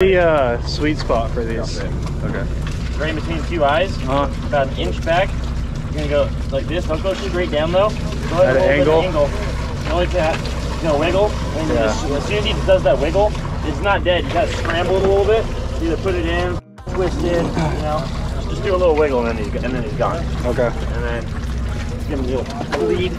The uh, sweet spot for these. Okay. Right in between two eyes, Uh, about an inch back. You're gonna go like this. Don't go straight down though. Go At an angle? angle. Go like that. You're gonna wiggle. And Yeah. just, as soon as he does that wiggle, it's not dead. You gotta scramble it a little bit. Either put it in, twist it, you know. Just do a little wiggle and then he's, and then he's gone. okay. And then give him a little bleed.